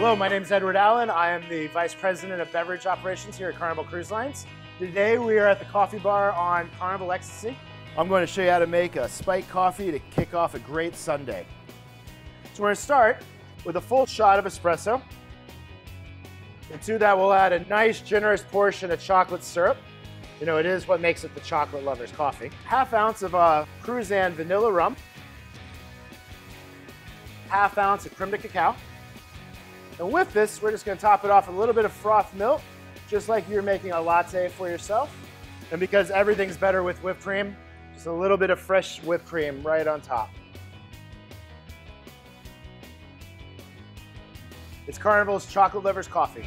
Hello, my name is Edward Allen. I am the Vice President of Beverage Operations here at Carnival Cruise Lines. Today we are at the coffee bar on Carnival Ecstasy. I'm going to show you how to make a spiked coffee to kick off a great Sunday. So we're going to start with a full shot of espresso. And to that we'll add a nice generous portion of chocolate syrup. You know, it is what makes it the chocolate lover's coffee. Half ounce of uh, Cruzan vanilla rum. Half ounce of creme de cacao. And with this, we're just gonna top it off a little bit of froth milk, just like you're making a latte for yourself. And because everything's better with whipped cream, just a little bit of fresh whipped cream right on top. It's Carnival's Chocolate Lovers Coffee.